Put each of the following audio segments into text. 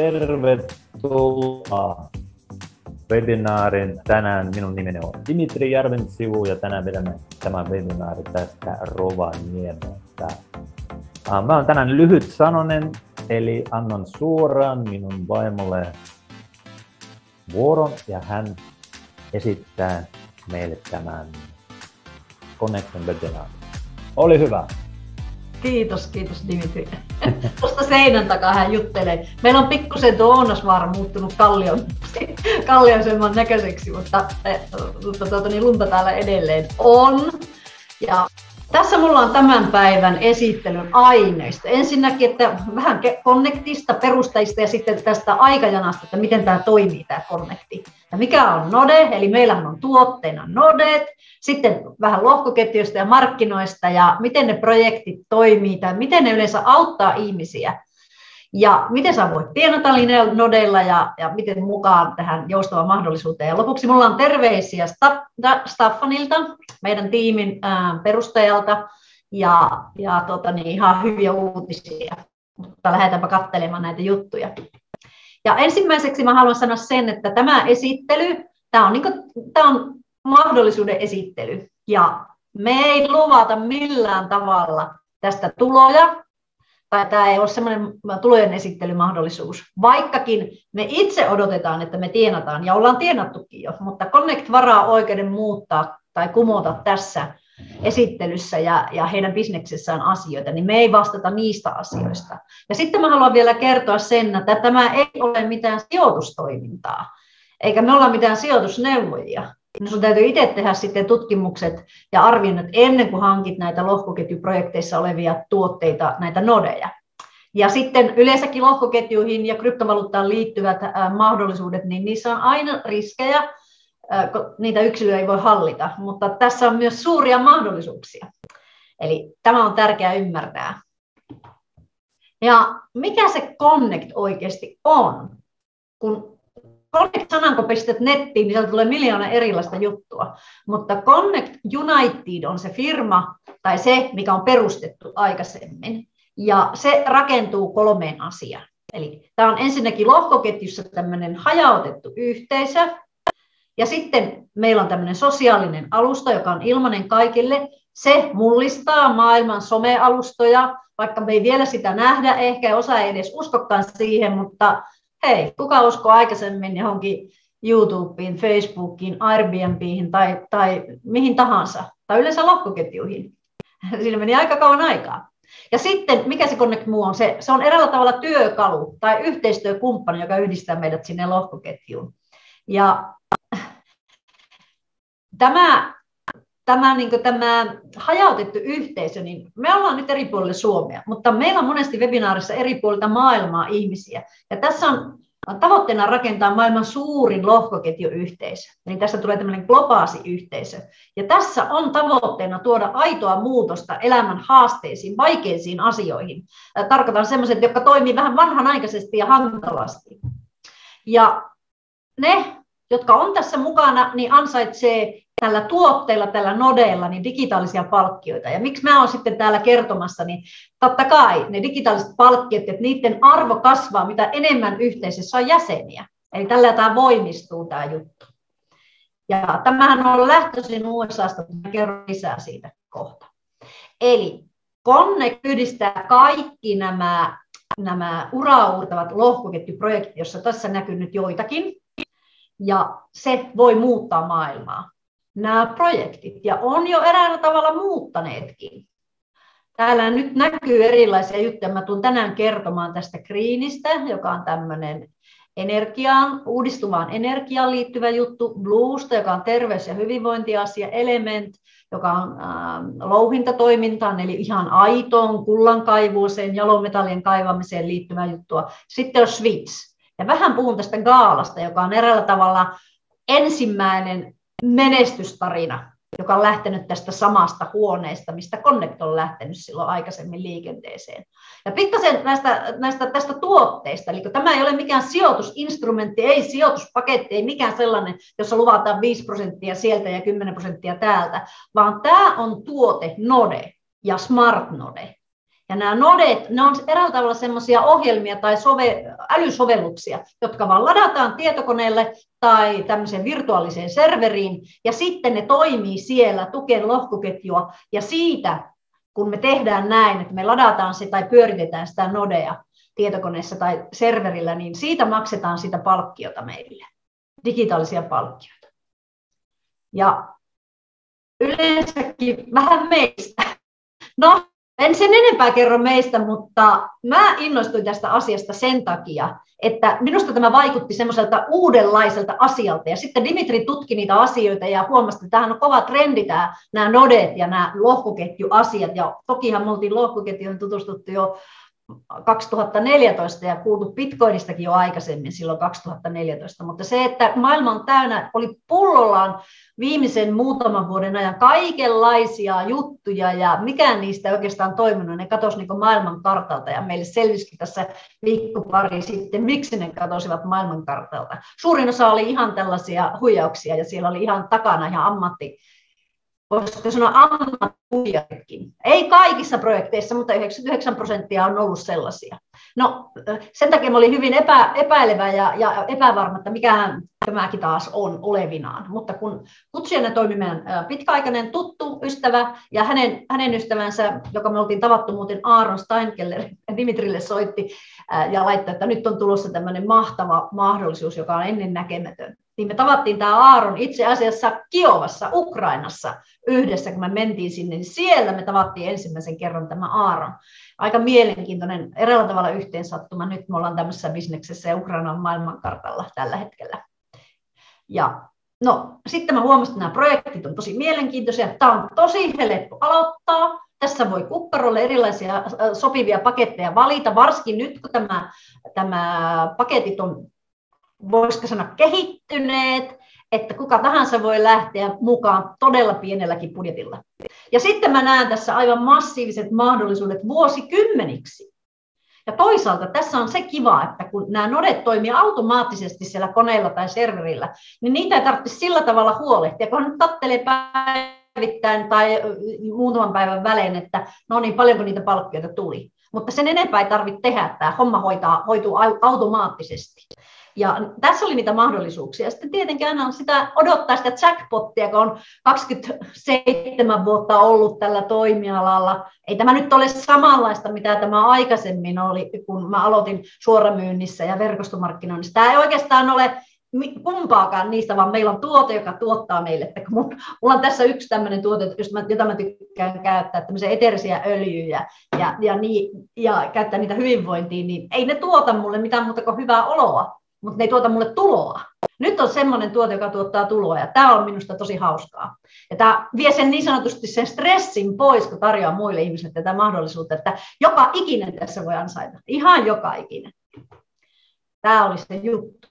Tervetuloa webinaarin. Tänään minun nimeni on Dimitri Järvensivu ja tänään vedämme tämän webinaarin tästä Rovaniemeltä. Mä olen tänään lyhyt sanonen, eli annan suoraan minun vaimolle vuoron ja hän esittää meille tämän Connection webinaarin. Oli hyvä! Kiitos, kiitos Dimitri. Tuosta seinän takaa hän juttelee. Meillä on pikkusen tuo Ounasvaara muuttunut kallion, kallioisemman näköiseksi, mutta, eh, mutta tuota, niin lunta täällä edelleen on. Ja tässä mulla on tämän päivän esittelyn aineista. Ensinnäkin, että vähän konnektista, perustajista ja sitten tästä aikajanasta, että miten tämä toimii tämä konnekti. Ja mikä on Node, eli meillähän on tuotteina Nodet, sitten vähän lohkoketjuista ja markkinoista ja miten ne projektit toimii tai miten ne yleensä auttaa ihmisiä. Ja miten sä voit tienata nodeilla ja, ja miten mukaan tähän joustavaan mahdollisuuteen. Ja lopuksi mulla on terveisiä Staffanilta, meidän tiimin ää, perustajalta, ja, ja tota, niin, ihan hyviä uutisia. Mutta lähdetäänpä katselemaan näitä juttuja. Ja ensimmäiseksi mä haluan sanoa sen, että tämä esittely, tämä on, niin kuin, tämä on mahdollisuuden esittely. Ja me ei luvata millään tavalla tästä tuloja, tai tämä ei ole semmoinen tulojen esittelymahdollisuus, vaikkakin me itse odotetaan, että me tienataan, ja ollaan tienattukin jo, mutta Connect varaa oikeuden muuttaa tai kumota tässä esittelyssä ja, ja heidän bisneksessään asioita, niin me ei vastata niistä asioista. Ja sitten mä haluan vielä kertoa sen, että tämä ei ole mitään sijoitustoimintaa, eikä me olla mitään sijoitusneuvojia. Sinun täytyy itse tehdä sitten tutkimukset ja arvioinnit ennen kuin hankit näitä lohkoketjuprojekteissa olevia tuotteita, näitä nodeja. Ja sitten yleensäkin lohkoketjuihin ja kryptovaluuttaan liittyvät mahdollisuudet, niin niissä on aina riskejä, niitä yksilöä ei voi hallita, mutta tässä on myös suuria mahdollisuuksia. Eli tämä on tärkeää ymmärtää. Ja mikä se Connect oikeasti on? Kun Connect-sanan kun pistät nettiin, niin sieltä tulee miljoona erilaista juttua. Mutta Connect United on se firma tai se, mikä on perustettu aikaisemmin. Ja se rakentuu kolmeen asiaan. Eli tämä on ensinnäkin lohkoketjussa tämmöinen hajautettu yhteisö, ja sitten meillä on tämmöinen sosiaalinen alusta, joka on ilmainen kaikille. Se mullistaa maailman somealustoja, vaikka me ei vielä sitä nähdä, ehkä osa ei edes uskokaan siihen, mutta hei, kuka uskoo aikaisemmin johonkin YouTubeen, Facebookiin, Airbnbihin tai, tai mihin tahansa, tai yleensä lohkoketjuihin. Siinä meni aika kauan aikaa. Ja sitten, mikä se Connect Muu on? Se, se on eräällä tavalla työkalu tai yhteistyökumppani, joka yhdistää meidät sinne lohkoketjuun. Ja tämä, tämä, niin tämä hajautettu yhteisö, niin me ollaan nyt eri puolilla Suomea, mutta meillä on monesti webinaarissa eri puolilta maailmaa ihmisiä. Ja tässä on tavoitteena rakentaa maailman suurin lohkoketjuyhteisö. Eli tässä tulee tämmöinen globaasi yhteisö. Ja tässä on tavoitteena tuoda aitoa muutosta elämän haasteisiin, vaikeisiin asioihin. Tarkoitan sellaiset, jotka toimii vähän vanhanaikaisesti ja hankalasti. Ja ne, jotka on tässä mukana, niin ansaitsee tällä tuotteella, tällä nodeella niin digitaalisia palkkioita. Ja miksi mä oon sitten täällä kertomassa, niin totta kai ne digitaaliset palkkiot, että niiden arvo kasvaa, mitä enemmän yhteisössä on jäseniä. Eli tällä tämä voimistuu tämä juttu. Ja tämähän on lähtöisin USAsta, mutta kerron lisää siitä kohta. Eli Konne yhdistää kaikki nämä, nämä uraurtavat lohkoketjuprojektit, joissa tässä näkyy nyt joitakin, ja se voi muuttaa maailmaa nämä projektit ja on jo eräällä tavalla muuttaneetkin. Täällä nyt näkyy erilaisia juttuja. Mä tulen tänään kertomaan tästä Greenistä, joka on tämmöinen energiaan, uudistuvaan energiaan liittyvä juttu, Bluesta, joka on terveys- ja hyvinvointiasia, Element, joka on äh, louhintatoimintaan, eli ihan aitoon kullankaivuuseen, jalometallien kaivamiseen liittyvä juttua. Sitten on Switch. Ja vähän puhun tästä Gaalasta, joka on eräällä tavalla ensimmäinen menestystarina, joka on lähtenyt tästä samasta huoneesta, mistä Connect on lähtenyt silloin aikaisemmin liikenteeseen. Ja pikkasen näistä, näistä tästä tuotteista, eli tämä ei ole mikään sijoitusinstrumentti, ei sijoituspaketti, ei mikään sellainen, jossa luvataan 5 prosenttia sieltä ja 10 prosenttia täältä, vaan tämä on tuote Node ja Smart Node. Ja nämä nodet, ne on eräällä tavalla semmoisia ohjelmia tai sove, älysovelluksia, jotka vaan ladataan tietokoneelle tai tämmöiseen virtuaaliseen serveriin, ja sitten ne toimii siellä tukien lohkoketjua, ja siitä, kun me tehdään näin, että me ladataan se tai pyöritetään sitä nodea tietokoneessa tai serverillä, niin siitä maksetaan sitä palkkiota meille, digitaalisia palkkioita. Ja yleensäkin vähän meistä. No, en sen enempää kerro meistä, mutta mä innostuin tästä asiasta sen takia, että minusta tämä vaikutti semmoiselta uudenlaiselta asialta. Ja sitten Dimitri tutki niitä asioita ja huomasi, että tämähän on kova trendi tämä, nämä nodet ja nämä lohkoketjuasiat. Ja tokihan me oltiin lohkoketjuun tutustuttu jo 2014 ja kuultu Bitcoinistakin jo aikaisemmin silloin 2014, mutta se, että maailma on täynnä, oli pullollaan viimeisen muutaman vuoden ajan kaikenlaisia juttuja ja mikään niistä oikeastaan toiminut, ne katosi niin maailman kartalta ja meille selvisikin tässä viikko pari sitten, miksi ne katosivat maailman kartalta. Suurin osa oli ihan tällaisia huijauksia ja siellä oli ihan takana ihan ammatti, voisiko sanoa ammattipuhjatkin. Ei kaikissa projekteissa, mutta 99 prosenttia on ollut sellaisia. No sen takia mä olin hyvin epä, epäilevä ja, ja epävarma, että mikähän tämäkin taas on olevinaan. Mutta kun kutsujana toimi meidän pitkäaikainen tuttu ystävä ja hänen, hänen ystävänsä, joka me oltiin tavattu muuten Aaron Steinkeller, Dimitrille soitti ja laittoi, että nyt on tulossa tämmöinen mahtava mahdollisuus, joka on ennen näkemätön niin me tavattiin tämä Aaron itse asiassa Kiovassa, Ukrainassa yhdessä, kun me mentiin sinne, niin siellä me tavattiin ensimmäisen kerran tämä Aaron. Aika mielenkiintoinen, eräällä tavalla yhteensattuma. Nyt me ollaan tämmöisessä bisneksessä ja Ukraina on maailmankartalla tällä hetkellä. Ja no, sitten mä huomasin, että nämä projektit on tosi mielenkiintoisia. Tämä on tosi helppo aloittaa. Tässä voi kukkarolle erilaisia sopivia paketteja valita, varsinkin nyt kun tämä, tämä paketit on voisiko sanoa kehittyneet, että kuka tahansa voi lähteä mukaan todella pienelläkin budjetilla. Ja sitten mä näen tässä aivan massiiviset mahdollisuudet vuosikymmeniksi. Ja toisaalta tässä on se kiva, että kun nämä nodet toimii automaattisesti siellä koneella tai serverillä, niin niitä ei tarvitse sillä tavalla huolehtia, kun nyt tattelee päivittäin tai muutaman päivän välein, että no niin, paljonko niitä palkkioita tuli. Mutta sen enempää ei tarvitse tehdä, että tämä homma hoitaa, hoituu automaattisesti. Ja tässä oli niitä mahdollisuuksia. Sitten tietenkin aina on sitä odottaa sitä jackpottia, kun on 27 vuotta ollut tällä toimialalla. Ei tämä nyt ole samanlaista, mitä tämä aikaisemmin oli, kun mä aloitin suoramyynnissä ja verkostomarkkinoinnissa. Tämä ei oikeastaan ole kumpaakaan niistä, vaan meillä on tuote, joka tuottaa meille. Että kun mulla on tässä yksi tämmöinen tuote, jota mä tykkään käyttää, tämmöisiä eterisiä öljyjä ja, ja, niin, ja käyttää niitä hyvinvointiin, niin ei ne tuota mulle mitään muuta kuin hyvää oloa mutta ne ei tuota mulle tuloa. Nyt on semmoinen tuote, joka tuottaa tuloa, ja tämä on minusta tosi hauskaa. Ja tämä vie sen niin sanotusti sen stressin pois, kun tarjoaa muille ihmisille tätä mahdollisuutta, että joka ikinen tässä voi ansaita. Ihan joka ikinen. Tämä oli se juttu.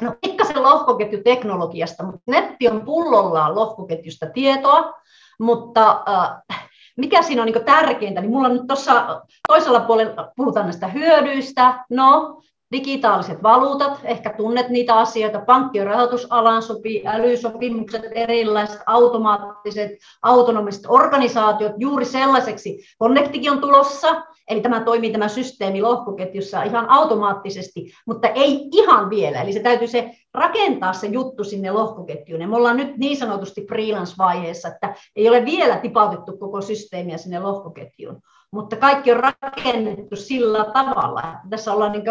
No pikkasen lohkoketjuteknologiasta, mutta netti on pullollaan lohkoketjusta tietoa, mutta äh, mikä siinä on niin tärkeintä, niin mulla on nyt tuossa toisella puolella puhutaan näistä hyödyistä. No, digitaaliset valuutat, ehkä tunnet niitä asioita, pankki- ja rahoitusalan sopii, älysopimukset, erilaiset automaattiset, autonomiset organisaatiot, juuri sellaiseksi Connectikin on tulossa, eli tämä toimii tämä systeemi lohkoketjussa ihan automaattisesti, mutta ei ihan vielä, eli se täytyy se rakentaa se juttu sinne lohkoketjuun, ja me ollaan nyt niin sanotusti freelance-vaiheessa, että ei ole vielä tipautettu koko systeemiä sinne lohkoketjuun, mutta kaikki on rakennettu sillä tavalla, tässä ollaan niin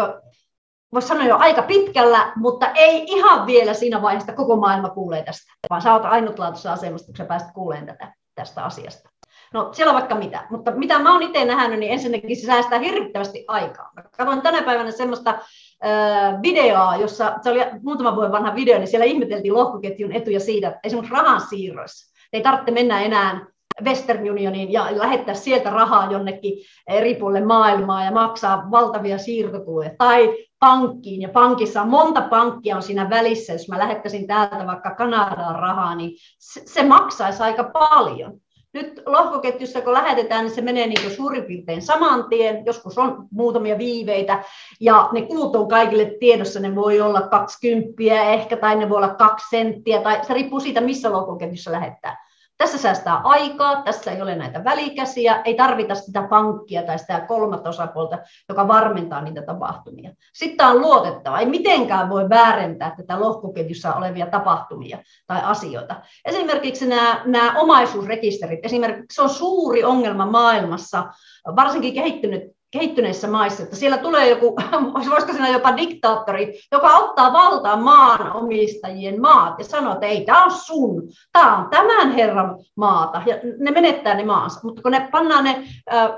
voisi sanoa jo aika pitkällä, mutta ei ihan vielä siinä vaiheessa, että koko maailma kuulee tästä, vaan sä oot ainutlaatuisessa asemassa, kun sä pääset kuulemaan tätä, tästä asiasta. No siellä on vaikka mitä, mutta mitä mä oon itse nähnyt, niin ensinnäkin se säästää hirvittävästi aikaa. Mä katsoin tänä päivänä semmoista äh, videoa, jossa se oli muutama vuoden vanha video, niin siellä ihmeteltiin lohkoketjun etuja siitä, että esimerkiksi rahan siirroissa. Ei tarvitse mennä enää Western Unioniin ja lähettää sieltä rahaa jonnekin eri puolille maailmaa ja maksaa valtavia siirtokuluja. Tai pankkiin, ja pankissa on monta pankkia on siinä välissä, jos mä lähettäisin täältä vaikka Kanadaan rahaa, niin se, se maksaisi aika paljon. Nyt lohkoketjussa, kun lähetetään, niin se menee niin suurin piirtein saman tien, joskus on muutamia viiveitä, ja ne kulut on kaikille tiedossa, ne voi olla 20 ehkä, tai ne voi olla 2 senttiä, tai se riippuu siitä, missä lohkoketjussa lähettää. Tässä säästää aikaa, tässä ei ole näitä välikäsiä, ei tarvita sitä pankkia tai sitä kolmatta osapuolta, joka varmentaa niitä tapahtumia. Sitten on luotettava, ei mitenkään voi väärentää tätä lohkoketjussa olevia tapahtumia tai asioita. Esimerkiksi nämä, nämä omaisuusrekisterit, esimerkiksi se on suuri ongelma maailmassa, varsinkin kehittynyt, kehittyneissä maissa, että siellä tulee joku, voisiko siinä jopa diktaattori, joka ottaa valtaan maanomistajien maat ja sanoo, että ei, tämä on sun, tämä on tämän herran maata, ja ne menettää ne maansa. Mutta kun ne pannaan ne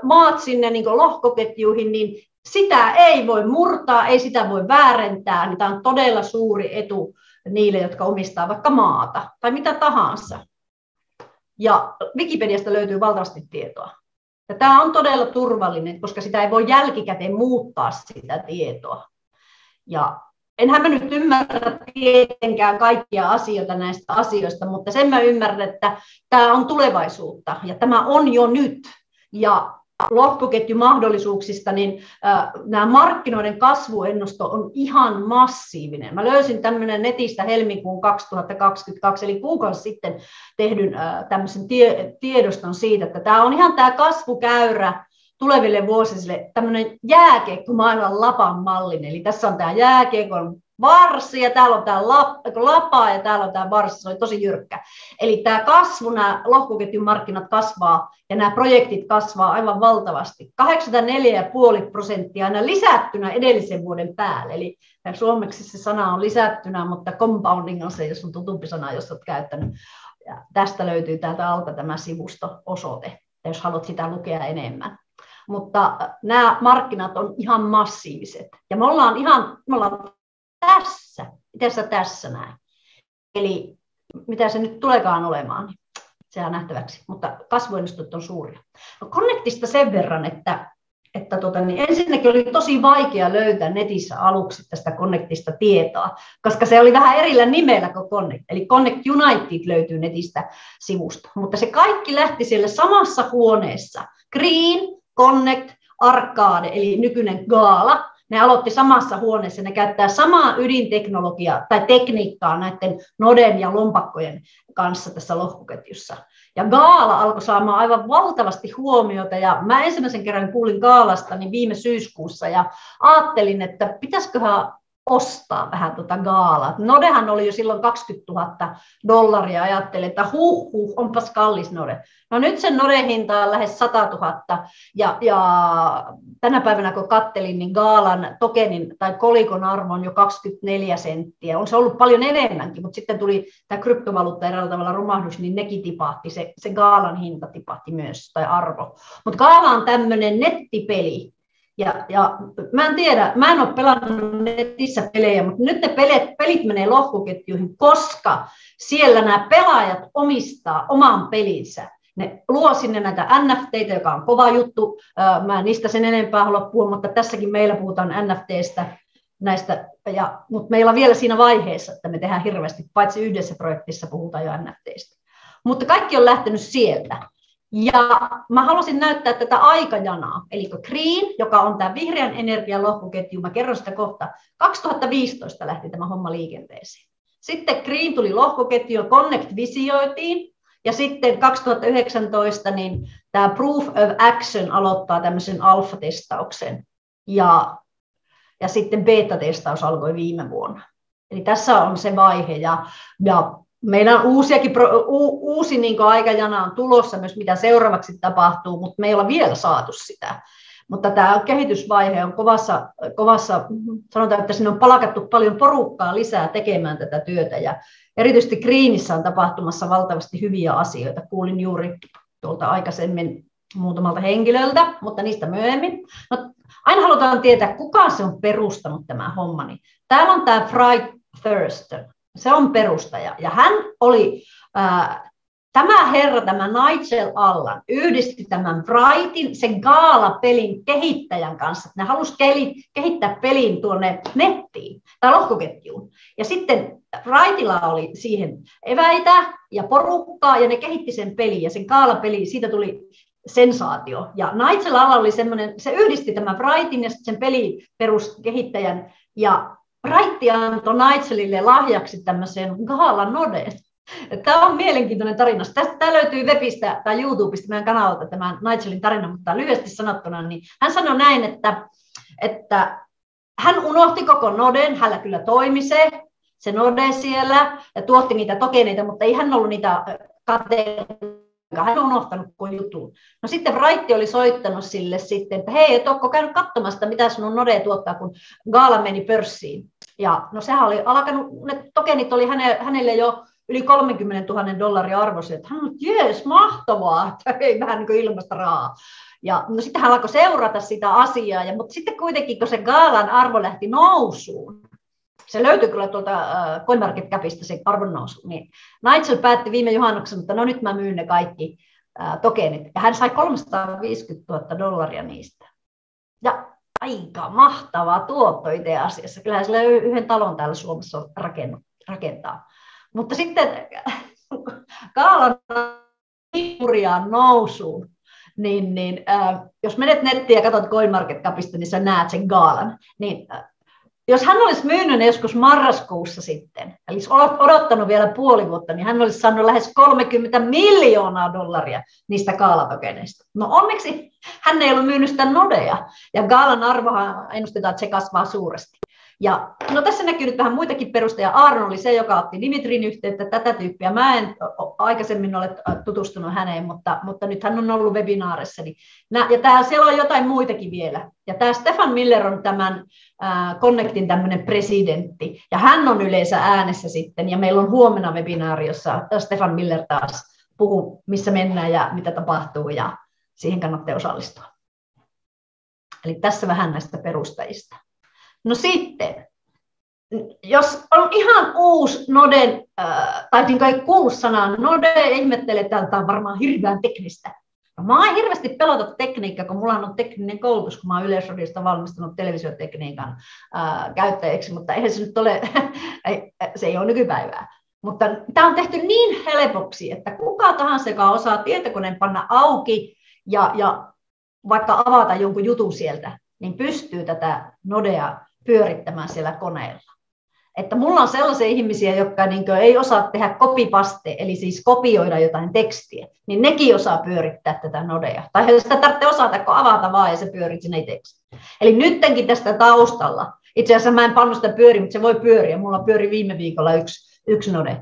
maat sinne niin lohkoketjuihin, niin sitä ei voi murtaa, ei sitä voi väärentää, niin tämä on todella suuri etu niille, jotka omistaa vaikka maata tai mitä tahansa. Ja Wikipediasta löytyy valtavasti tietoa. Ja tämä on todella turvallinen, koska sitä ei voi jälkikäteen muuttaa sitä tietoa. Ja enhän mä nyt ymmärrä tietenkään kaikkia asioita näistä asioista, mutta sen mä ymmärrän, että tämä on tulevaisuutta ja tämä on jo nyt. Ja lohkoketjumahdollisuuksista, niin äh, nämä markkinoiden kasvuennusto on ihan massiivinen. Mä löysin tämmöinen netistä helmikuun 2022, eli kuukausi sitten tehdyn äh, tämmöisen tie, tiedoston siitä, että tämä on ihan tämä kasvukäyrä tuleville vuosille tämmöinen jääkiekko maailman lapan mallin. Eli tässä on tämä jääkiekon varsi ja täällä on tämä lapa ja täällä on tämä varsi, se oli tosi jyrkkä. Eli tämä kasvu, nämä lohkoketjun markkinat kasvaa ja nämä projektit kasvaa aivan valtavasti. 84,5 prosenttia aina lisättynä edellisen vuoden päälle. Eli suomeksi se sana on lisättynä, mutta compounding on se, jos on tutumpi sana, jos olet käyttänyt. Ja tästä löytyy täältä alta tämä sivusto-osoite, jos haluat sitä lukea enemmän mutta nämä markkinat on ihan massiiviset. Ja me ollaan ihan, me ollaan tässä, miten sä tässä näin. Eli mitä se nyt tuleekaan olemaan, se on nähtäväksi, mutta kasvuennustot on suuria. No Connectista sen verran, että, että tota, niin ensinnäkin oli tosi vaikea löytää netissä aluksi tästä Connectista tietoa, koska se oli vähän erillä nimellä kuin Connect. Eli Connect United löytyy netistä sivusta, mutta se kaikki lähti siellä samassa huoneessa. Green, Connect, Arcade, eli nykyinen Gaala, ne aloitti samassa huoneessa, ne käyttää samaa ydinteknologiaa tai tekniikkaa näiden noden ja lompakkojen kanssa tässä lohkoketjussa. Ja Gaala alkoi saamaan aivan valtavasti huomiota ja mä ensimmäisen kerran kuulin Gaalasta niin viime syyskuussa ja ajattelin, että pitäisiköhän ostaa vähän tuota gaalaa. Nodehan oli jo silloin 20 000 dollaria, ajattelin, että huh, huh onpas kallis Node. No nyt sen Noden hinta on lähes 100 000, ja, ja tänä päivänä kun kattelin, niin Gaalan tokenin tai kolikon arvo on jo 24 senttiä. On se ollut paljon enemmänkin, mutta sitten tuli tämä kryptovaluutta eräällä tavalla romahdus, niin nekin tipahti, se, se Gaalan hinta tipahti myös, tai arvo. Mutta Gaala on tämmöinen nettipeli, ja, ja mä en tiedä, mä en ole pelannut netissä pelejä, mutta nyt ne pelit, pelit menee lohkoketjuihin, koska siellä nämä pelaajat omistaa oman pelinsä. Ne luo sinne näitä NFTitä, joka on kova juttu. Mä en niistä sen enempää halua puhua, mutta tässäkin meillä puhutaan NFTistä, näistä, ja, mutta meillä on vielä siinä vaiheessa, että me tehdään hirveästi, paitsi yhdessä projektissa puhutaan jo NFTistä. Mutta kaikki on lähtenyt sieltä. Ja mä halusin näyttää tätä aikajanaa, eli Green, joka on tämä vihreän energian lohkoketju, mä kerron sitä kohta, 2015 lähti tämä homma liikenteeseen. Sitten Green tuli lohkoketju, Connect visioitiin, ja sitten 2019 niin tämä Proof of Action aloittaa tämmöisen alfa-testauksen, ja, ja sitten beta-testaus alkoi viime vuonna. Eli tässä on se vaihe, ja, ja meillä on uusiakin, uusi niin aikajana on tulossa myös, mitä seuraavaksi tapahtuu, mutta me ei olla vielä saatu sitä. Mutta tämä kehitysvaihe on kovassa, kovassa, sanotaan, että sinne on palkattu paljon porukkaa lisää tekemään tätä työtä ja erityisesti Greenissä on tapahtumassa valtavasti hyviä asioita. Kuulin juuri tuolta aikaisemmin muutamalta henkilöltä, mutta niistä myöhemmin. No, aina halutaan tietää, kuka se on perustanut tämä homma. Niin täällä on tämä Fright Thurston. Se on perustaja. Ja hän oli, ää, tämä herra, tämä Nigel Allan, yhdisti tämän Brightin sen Gaala-pelin kehittäjän kanssa. Ne halusi kehittää pelin tuonne nettiin tai lohkoketjuun. Ja sitten Wrightilla oli siihen eväitä ja porukkaa, ja ne kehitti sen pelin, ja sen Gaala-peli, siitä tuli sensaatio. Ja Nigel Allan oli semmoinen, se yhdisti tämän Brightin ja sen peliperuskehittäjän, ja Raitti antoi Nigelille lahjaksi tämmöisen Gaala Noden. Tämä on mielenkiintoinen tarina. Tämä löytyy webistä tai YouTubesta meidän kanavalta tämä Nigelin tarina, mutta lyhyesti sanottuna, niin hän sanoi näin, että, että hän unohti koko noden, hänellä kyllä toimi se, se node siellä ja tuotti niitä tokeneita, mutta ei hän ollut niitä kateita hän on unohtanut koko jutun. No sitten Raitti oli soittanut sille sitten, että hei, et ootko käynyt katsomassa, mitä sinun Node tuottaa, kun Gaala meni pörssiin. Ja no sehän oli alkanut, ne tokenit oli hänelle, hänelle jo yli 30 000 dollaria arvoisia, että hän on, jees, mahtavaa, että ei vähän niin kuin ilmasta rahaa. Ja no sitten hän alkoi seurata sitä asiaa, ja, mutta sitten kuitenkin, kun se Gaalan arvo lähti nousuun, se löytyy kyllä tuolta äh, CoinMarketCapista se arvon nousu, niin Nigel päätti viime juhannuksena, että no nyt mä myyn ne kaikki äh, tokenit, ja hän sai 350 000 dollaria niistä. Ja aika mahtava tuotto itse asiassa. Kyllähän sillä yhden talon täällä Suomessa rakentaa. Mutta sitten Kaalan hurjaan nousuun, niin, niin äh, jos menet nettiin ja katsot CoinMarketCapista, niin sä näet sen Gaalan. Niin, äh, jos hän olisi myynyt ne joskus marraskuussa sitten, eli odottanut vielä puoli vuotta, niin hän olisi saanut lähes 30 miljoonaa dollaria niistä kaalatokeneista. No onneksi hän ei ollut myynyt sitä nodea, ja Gaalan arvohan ennustetaan, että se kasvaa suuresti. Ja no tässä näkyy nyt vähän muitakin perusteja. Arno oli se, joka otti Dimitrin yhteyttä tätä tyyppiä. Mä en aikaisemmin ole tutustunut häneen, mutta, mutta nyt hän on ollut webinaarissa. Niin, ja tää, siellä on jotain muitakin vielä. Ja tämä Stefan Miller on tämän äh, Connectin tämmöinen presidentti. Ja hän on yleensä äänessä sitten. Ja meillä on huomenna webinaari, jossa Stefan Miller taas puhuu, missä mennään ja mitä tapahtuu. Ja siihen kannattaa osallistua. Eli tässä vähän näistä perustajista. No sitten, jos on ihan uusi Noden, äh, tai niin ei kuulu sanaa Node, ihmettelee, että tämä on varmaan hirveän teknistä. No, mä hirveästi pelota tekniikkaa, kun mulla on tekninen koulutus, kun mä oon Yleisradiosta valmistunut televisiotekniikan äh, käyttäjäksi, mutta eihän se nyt ole, se ei ole nykypäivää. Mutta tämä on tehty niin helpoksi, että kuka tahansa, joka osaa tietokoneen panna auki ja, ja vaikka avata jonkun jutun sieltä, niin pystyy tätä Nodea pyörittämään siellä koneella. Että mulla on sellaisia ihmisiä, jotka niin ei osaa tehdä kopipaste, eli siis kopioida jotain tekstiä, niin nekin osaa pyörittää tätä nodea. Tai sitä tarvitsee osata, kun avata vaan ja se pyörit sinne itseksi. Eli nyttenkin tästä taustalla, itse asiassa mä en pannu sitä pyöriä, mutta se voi pyöriä. Mulla pyöri viime viikolla yksi, yksi node.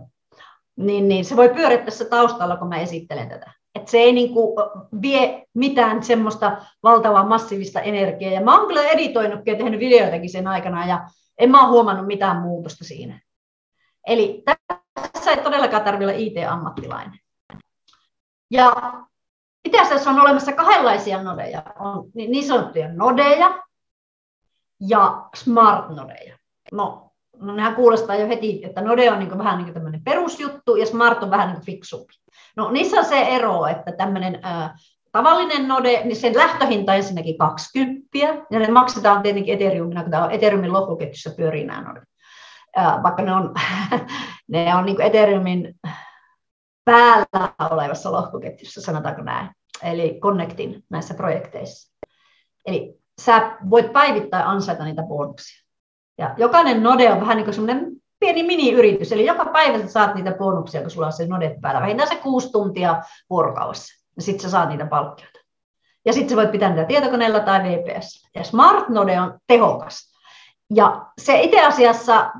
Niin, niin se voi pyöriä tässä taustalla, kun mä esittelen tätä että se ei niin kuin vie mitään semmoista valtavaa massiivista energiaa. Ja mä oon kyllä editoinutkin ja tehnyt videoitakin sen aikana ja en mä ole huomannut mitään muutosta siinä. Eli tässä ei todellakaan tarvitse olla IT-ammattilainen. Ja itse asiassa on olemassa kahdenlaisia nodeja. On niin sanottuja nodeja ja smart-nodeja. No, no nehän kuulostaa jo heti, että node on niin vähän niin tämmöinen perusjuttu ja smart on vähän niin fiksumpi. No niissä on se ero, että tämmöinen ää, tavallinen node, niin sen lähtöhinta on ensinnäkin 20, ja ne maksetaan tietenkin Ethereumina, kun tämä on Ethereumin lohkoketjussa pyörii nämä nodet. Ää, vaikka ne on, ne on niin Ethereumin päällä olevassa lohkoketjussa, sanotaanko näin, eli Connectin näissä projekteissa. Eli sä voit päivittäin ansaita niitä bonuksia. Ja jokainen node on vähän niin kuin semmoinen pieni mini-yritys, eli joka päivä sä saat niitä bonuksia, kun sulla on se nodet päällä, vähintään se kuusi tuntia vuorokaudessa, ja sitten sä saat niitä palkkioita. Ja sitten sä voit pitää niitä tietokoneella tai VPS. Ja Smart Node on tehokas. Ja se itse asiassa,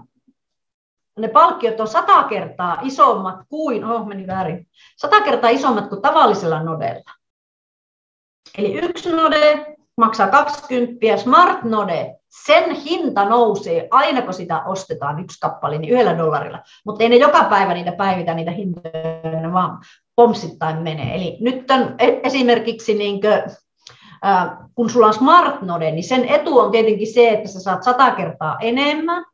ne palkkiot on sata kertaa isommat kuin, oh meni väärin, sata kertaa isommat kuin tavallisella nodella. Eli yksi node maksaa 20, Smart Node sen hinta nousee aina kun sitä ostetaan yksi kappale, niin yhdellä dollarilla. Mutta ei ne joka päivä niitä päivitä niitä hintoja, vaan pomsittain menee. Eli nyt on e- esimerkiksi niin kuin, kun sulla on smart node, niin sen etu on tietenkin se, että sä saat sata kertaa enemmän.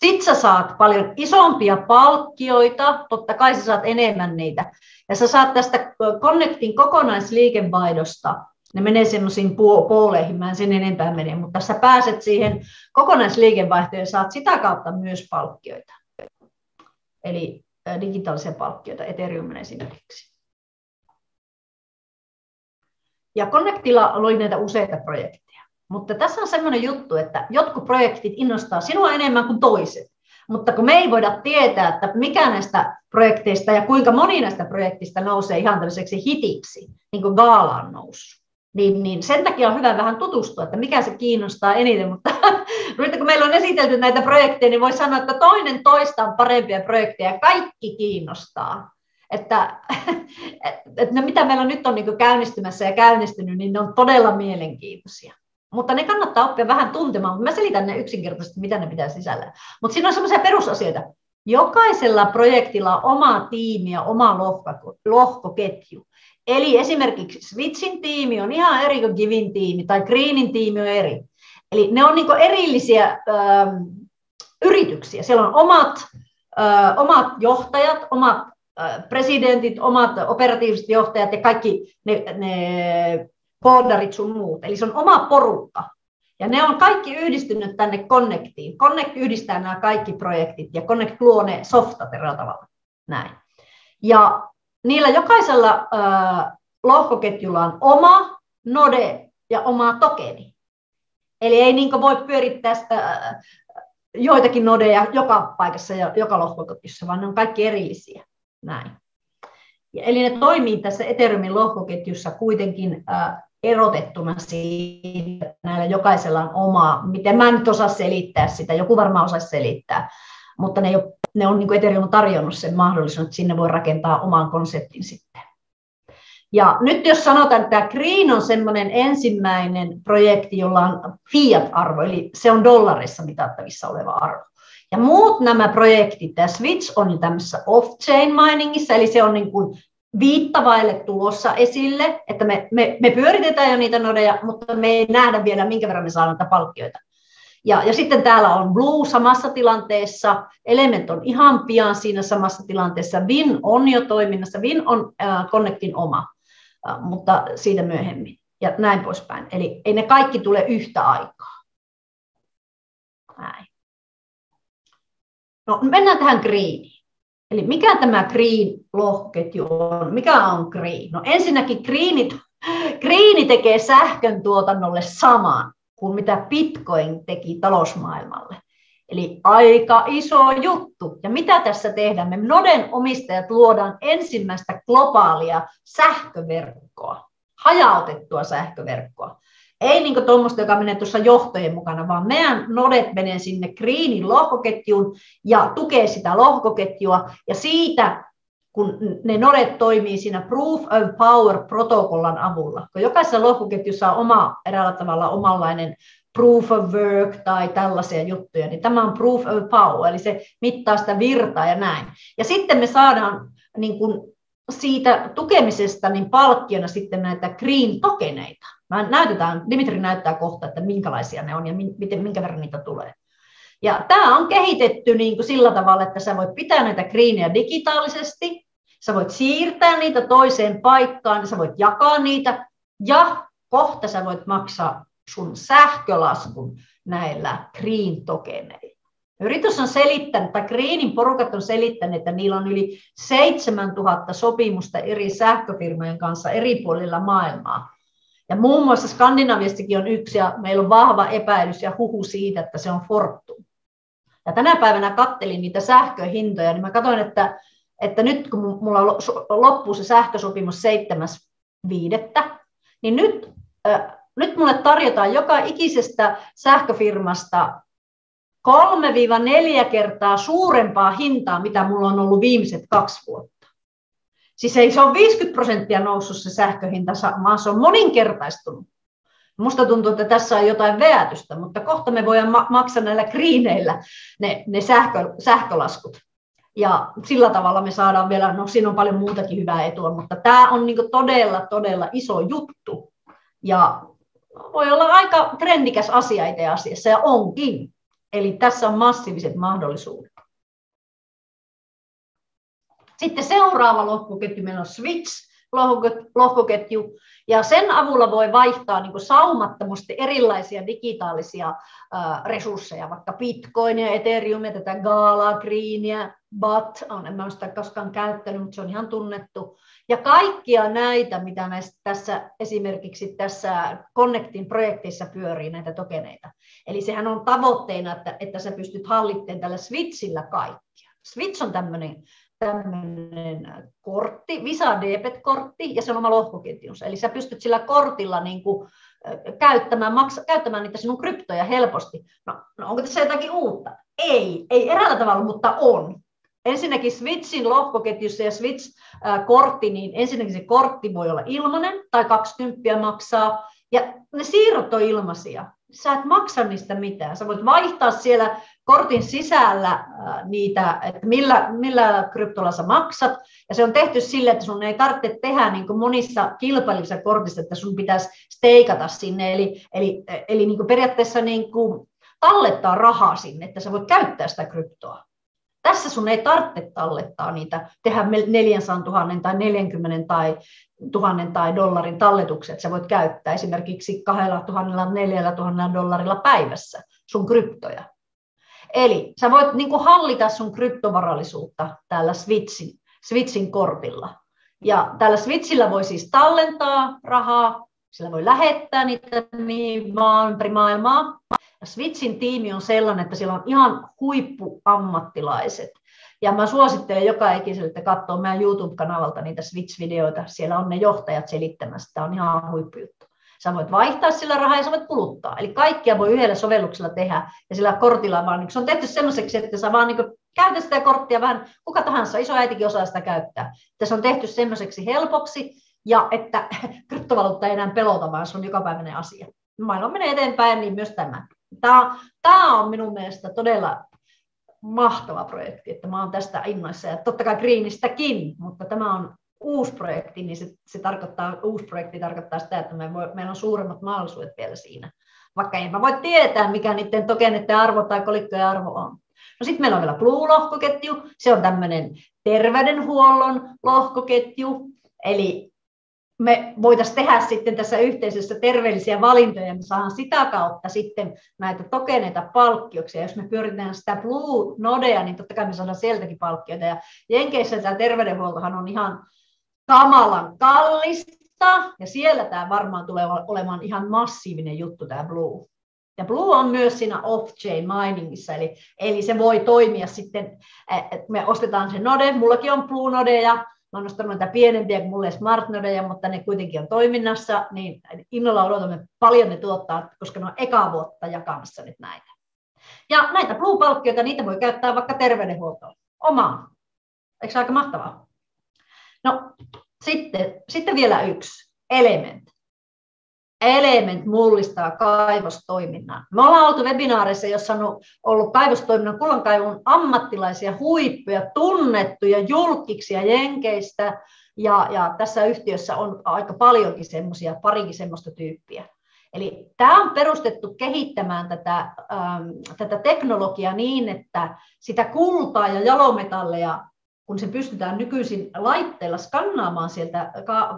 Sitten sä saat paljon isompia palkkioita, totta kai sä saat enemmän niitä. Ja sä saat tästä Connectin kokonaisliikevaihdosta ne menee semmoisiin puoleihin, mä en sen enempää mene, mutta sä pääset siihen kokonaisliikevaihtoon ja saat sitä kautta myös palkkioita. Eli digitaalisia palkkioita, Ethereum esimerkiksi. Ja Connectilla oli näitä useita projekteja. Mutta tässä on sellainen juttu, että jotkut projektit innostaa sinua enemmän kuin toiset. Mutta kun me ei voida tietää, että mikä näistä projekteista ja kuinka moni näistä projektista nousee ihan tämmöiseksi hitiksi, niin kuin Gaala on noussut, niin, niin sen takia on hyvä vähän tutustua, että mikä se kiinnostaa eniten. Mutta nyt kun meillä on esitelty näitä projekteja, niin voi sanoa, että toinen toista on parempia projekteja ja kaikki kiinnostaa. Että, että ne, mitä meillä nyt on niin käynnistymässä ja käynnistynyt, niin ne on todella mielenkiintoisia. Mutta ne kannattaa oppia vähän tuntemaan. Mä selitän ne yksinkertaisesti, mitä ne pitää sisällä. Mutta siinä on semmoisia perusasioita. Jokaisella projektilla on oma tiimi ja oma lohko, lohkoketju. Eli esimerkiksi Switchin tiimi on ihan eri kuin Givin tiimi tai Greenin tiimi on eri. Eli ne on niin erillisiä ö, yrityksiä. Siellä on omat, ö, omat johtajat, omat ö, presidentit, omat operatiiviset johtajat ja kaikki ne, ne koodarit sun muut. Eli se on oma porukka. Ja ne on kaikki yhdistynyt tänne Connectiin. Connect yhdistää nämä kaikki projektit ja Connect luo ne softat tavalla. Näin. Ja niillä jokaisella äh, lohkoketjulla on oma node ja oma tokeni. Eli ei niin voi pyörittää sitä, äh, joitakin nodeja joka paikassa ja joka lohkoketjussa, vaan ne on kaikki erillisiä. Näin. Eli ne toimii tässä Ethereumin lohkoketjussa kuitenkin äh, erotettuna siitä, että näillä jokaisella on oma, miten mä en nyt osaa selittää sitä, joku varmaan osaisi selittää, mutta ne, jo, ne on niin kuin Ethereum tarjonnut sen mahdollisuuden, että sinne voi rakentaa oman konseptin sitten. Ja nyt jos sanotaan, että tämä Green on semmoinen ensimmäinen projekti, jolla on fiat-arvo, eli se on dollarissa mitattavissa oleva arvo. Ja muut nämä projektit, tämä Switch on tämmöisessä off-chain miningissa, eli se on niin kuin viittavaille tulossa esille, että me, me, me pyöritetään jo niitä nodeja, mutta me ei nähdä vielä, minkä verran me saadaan näitä palkkioita. Ja, ja sitten täällä on Blue samassa tilanteessa, Element on ihan pian siinä samassa tilanteessa, Vin on jo toiminnassa, Vin on äh, Connectin oma, äh, mutta siitä myöhemmin ja näin poispäin. Eli ei ne kaikki tule yhtä aikaa. Näin. No, mennään tähän greeniin. Eli mikä tämä green-lohkoketju on? Mikä on green? No ensinnäkin greenit, greeni tekee sähkön tuotannolle saman kuin mitä Bitcoin teki talousmaailmalle. Eli aika iso juttu. Ja mitä tässä tehdään? Me Noden omistajat luodaan ensimmäistä globaalia sähköverkkoa, hajautettua sähköverkkoa. Ei niin tuommoista, joka menee tuossa johtojen mukana, vaan meidän nodet menee sinne Greenin lohkoketjuun ja tukee sitä lohkoketjua. Ja siitä, kun ne nodet toimii siinä Proof of Power-protokollan avulla, kun jokaisessa lohkoketjussa on oma, eräällä tavalla omanlainen proof of work tai tällaisia juttuja, niin tämä on proof of power, eli se mittaa sitä virtaa ja näin. Ja sitten me saadaan niin kuin siitä tukemisesta niin palkkiona sitten näitä green tokeneita. Mä näytetään, Dimitri näyttää kohta, että minkälaisia ne on ja miten, minkä verran niitä tulee. Ja tämä on kehitetty niin kuin sillä tavalla, että sä voit pitää näitä greenejä digitaalisesti, sä voit siirtää niitä toiseen paikkaan, sä voit jakaa niitä ja kohta sä voit maksaa sun sähkölaskun näillä green tokeneilla. Yritys on selittänyt, tai Greenin porukat on selittänyt, että niillä on yli 7000 sopimusta eri sähköfirmojen kanssa eri puolilla maailmaa. Ja muun muassa Skandinaviastakin on yksi, ja meillä on vahva epäilys ja huhu siitä, että se on Fortum. Ja tänä päivänä kattelin niitä sähköhintoja, niin mä katsoin, että, että nyt kun mulla loppuu se sähkösopimus 7.5., niin nyt, äh, nyt mulle tarjotaan joka ikisestä sähköfirmasta 3-4 kertaa suurempaa hintaa, mitä mulla on ollut viimeiset kaksi vuotta. Siis ei se on 50 prosenttia noussut se sähköhinta, vaan se on moninkertaistunut. Musta tuntuu, että tässä on jotain veätystä, mutta kohta me voidaan ma- maksaa näillä kriineillä ne, ne sähkö, sähkölaskut. Ja sillä tavalla me saadaan vielä, no siinä on paljon muutakin hyvää etua, mutta tämä on niin todella, todella iso juttu. Ja voi olla aika trendikäs asia itse asiassa, ja onkin. Eli tässä on massiiviset mahdollisuudet. Sitten seuraava lohkoketju meillä on Switch, lohkoketju, ja sen avulla voi vaihtaa niin kuin saumattomasti erilaisia digitaalisia resursseja, vaikka Bitcoinia, Ethereumia, tätä Gala, Greenia, BAT, on, en mä sitä koskaan käyttänyt, mutta se on ihan tunnettu. Ja kaikkia näitä, mitä näistä tässä esimerkiksi tässä Connectin projektissa pyörii, näitä tokeneita. Eli sehän on tavoitteena, että, että sä pystyt hallittamaan tällä Switchillä kaikkia. Switch on tämmöinen tämmöinen kortti, Visa Debit-kortti, ja se on oma lohkoketjunsa. Eli sä pystyt sillä kortilla niin kuin, käyttämään, maksa, käyttämään niitä sinun kryptoja helposti. No, no onko tässä jotakin uutta? Ei, ei eräällä tavalla, mutta on. Ensinnäkin Switchin lohkoketjussa ja Switch-kortti, niin ensinnäkin se kortti voi olla ilmainen tai 20 maksaa, ja ne siirrot on ilmaisia. Sä et maksa niistä mitään. Sä voit vaihtaa siellä kortin sisällä niitä, että millä, millä kryptolla sä maksat. Ja se on tehty sille, että sun ei tarvitse tehdä niin kuin monissa kilpailissa kortissa, että sun pitäisi steikata sinne. Eli, eli, eli niin kuin periaatteessa niin kuin tallettaa rahaa sinne, että sä voit käyttää sitä kryptoa. Tässä sun ei tarvitse tallettaa niitä, tehdä 400 000 tai 40 tai 1000 tai dollarin talletukset, sä voit käyttää esimerkiksi 2000 4000 dollarilla päivässä sun kryptoja. Eli sä voit niin kuin hallita sun kryptovarallisuutta tällä Switchin, Switchin kortilla. Ja tällä Switchillä voi siis tallentaa rahaa, sillä voi lähettää niitä vaan ympäri maailmaa. Switchin tiimi on sellainen, että siellä on ihan huippuammattilaiset. Ja mä suosittelen joka ikiselle, että katsoo meidän YouTube-kanavalta niitä Switch-videoita. Siellä on ne johtajat selittämässä. Tämä on ihan huippujuttu. Sä voit vaihtaa sillä rahaa ja sä voit kuluttaa. Eli kaikkia voi yhdellä sovelluksella tehdä ja sillä kortilla vaan, niin se on tehty semmoiseksi, että sä vaan niin käytä sitä korttia vähän, kuka tahansa, iso äitikin osaa sitä käyttää. Se on tehty semmoiseksi helpoksi ja että kryptovaluutta ei enää pelota, vaan se on jokapäiväinen asia. Maailma menee eteenpäin, niin myös tämä. Tämä, tämä on minun mielestä todella mahtava projekti, että mä oon tästä innoissa ja totta kai Greenistäkin, mutta tämä on uusi projekti, niin se, se tarkoittaa, uusi projekti tarkoittaa sitä, että me voi, meillä on suuremmat mahdollisuudet vielä siinä. Vaikka en mä voi tietää, mikä niiden tokenneiden arvo tai kolikkojen arvo on. No sitten meillä on vielä Blue-lohkoketju, se on tämmöinen terveydenhuollon lohkoketju, eli me voitaisiin tehdä sitten tässä yhteisössä terveellisiä valintoja, me saadaan sitä kautta sitten näitä tokeneita palkkioksi. Ja jos me pyöritään sitä Blue Nodea, niin totta kai me saadaan sieltäkin palkkioita. Ja Jenkeissä tämä terveydenhuoltohan on ihan kamalan kallista, ja siellä tämä varmaan tulee olemaan ihan massiivinen juttu, tämä Blue. Ja Blue on myös siinä off-chain miningissa, eli, eli se voi toimia sitten, me ostetaan se node, mullakin on Blue nodeja, mä oon ostanut näitä pienempiä kuin mulle smart nodeja, mutta ne kuitenkin on toiminnassa, niin innolla odotamme paljon ne tuottaa, koska ne on eka vuotta jakamassa nyt näitä. Ja näitä Blue-palkkioita, niitä voi käyttää vaikka terveydenhuoltoon, omaan. Eikö se aika mahtavaa? No, sitten, sitten vielä yksi, Element. Element mullistaa kaivostoiminnan. Me ollaan oltu webinaareissa, jossa on ollut kaivostoiminnan kullankaivun ammattilaisia huippuja, tunnettuja julkiksia Jenkeistä, ja, ja tässä yhtiössä on aika paljonkin semmoisia, parikin semmoista tyyppiä. Eli tämä on perustettu kehittämään tätä, ähm, tätä teknologiaa niin, että sitä kultaa ja jalometalleja kun se pystytään nykyisin laitteella skannaamaan sieltä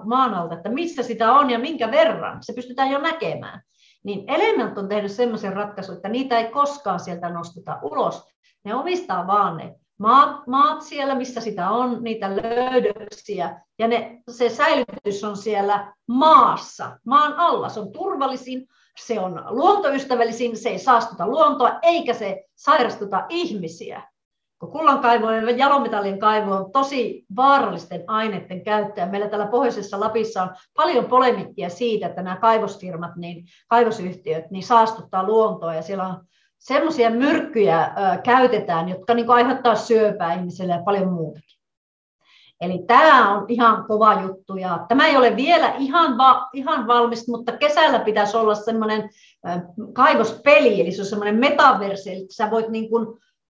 maan alta, että missä sitä on ja minkä verran, se pystytään jo näkemään. Niin Element on tehnyt sellaisen ratkaisun, että niitä ei koskaan sieltä nosteta ulos. Ne omistaa vaan ne maat, maat siellä, missä sitä on, niitä löydöksiä, ja ne, se säilytys on siellä maassa, maan alla. Se on turvallisin, se on luontoystävällisin, se ei saastuta luontoa, eikä se sairastuta ihmisiä kun kullankaivu ja jalometallin kaivu on tosi vaarallisten aineiden käyttäjä. Meillä täällä pohjoisessa Lapissa on paljon polemikkia siitä, että nämä kaivosfirmat, niin kaivosyhtiöt, niin saastuttaa luontoa ja siellä on semmoisia myrkkyjä ö, käytetään, jotka niin aiheuttaa syöpää ihmiselle ja paljon muutakin. Eli tämä on ihan kova juttu ja tämä ei ole vielä ihan, va, ihan valmis, mutta kesällä pitäisi olla semmoinen kaivospeli, eli se on semmoinen metaversi, eli sä voit niin kuin